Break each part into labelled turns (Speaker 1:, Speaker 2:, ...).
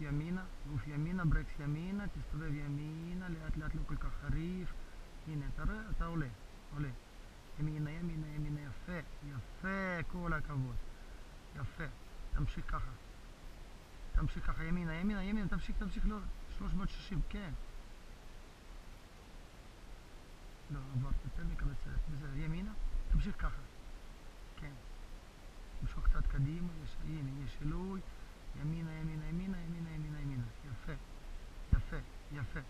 Speaker 1: ימינה, גוף ימינה, ברקס ימינה, תסתובב ימינה, לאט לאט לא כל כך חריף. הנה, אתה רואה? אתה עולה, עולה. ימינה, ימינה, ימינה, יפה, יפה, כל הכבוד. יפה. תמשיך ככה. תמשיך ככה, ימינה, ימינה, ימינה, תמשיך, תמשיך, לא, 360, כן. לא, עברת יותר סרט. בסדר, ימינה, תמשיך ככה. כן. תמשוך קצת קדימה, יש, הנה, יש שילוי. ימינה, ימינה, ימינה, ימינה. יפה, יפה, יפה.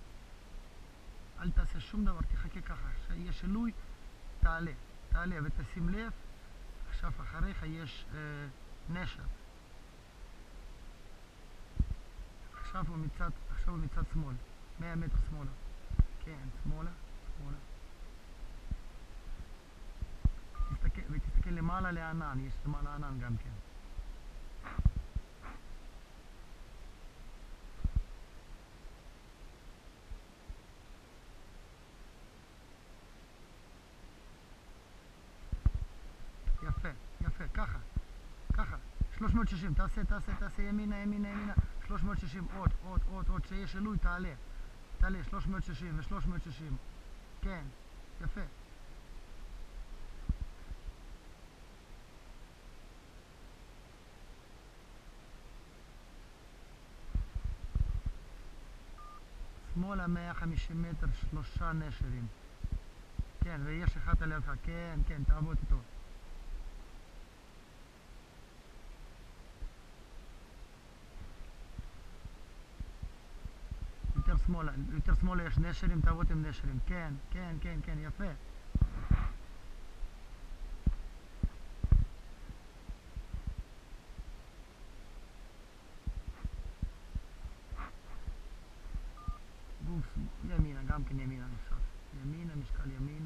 Speaker 1: אל תעשה שום דבר, תחכה ככה. כשיש שילוי, תעלה, תעלה, ותשים לב, עכשיו אחריך יש אה, נשר. עכשיו הוא מצד, עכשיו הוא מצד שמאל, 100 מטר שמאלה. כן, שמאלה, שמאלה. תסתכל, ותסתכל למעלה לענן, יש למעלה ענן גם כן. יפה, ככה, ככה, 360, תעשה, תעשה, תעשה ימינה, ימינה, ימינה, 360, עוד, עוד, עוד, עוד, שיש שינוי, תעלה, תעלה, 360 ו-360, כן, יפה. שמאלה 150 מטר, שלושה נשרים. כן, ויש אחד עליך, כן, כן, תעבוד איתו. יותר שמאלה, יותר שמאלה יש נשרים, תעבוד עם נשרים. כן, כן, כן, כן, יפה. גוף ימינה, גם כן ימינה עכשיו. ימינה, משקל ימינה.